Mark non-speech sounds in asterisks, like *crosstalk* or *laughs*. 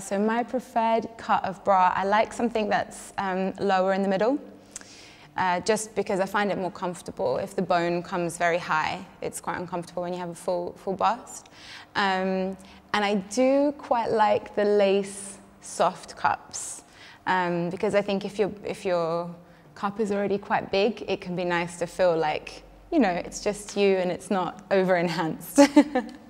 So my preferred cut of bra, I like something that's um, lower in the middle. Uh, just because I find it more comfortable. If the bone comes very high, it's quite uncomfortable when you have a full, full bust. Um, and I do quite like the lace soft cups um, because I think if, you if your cup is already quite big, it can be nice to feel like, you know, it's just you and it's not over enhanced. *laughs*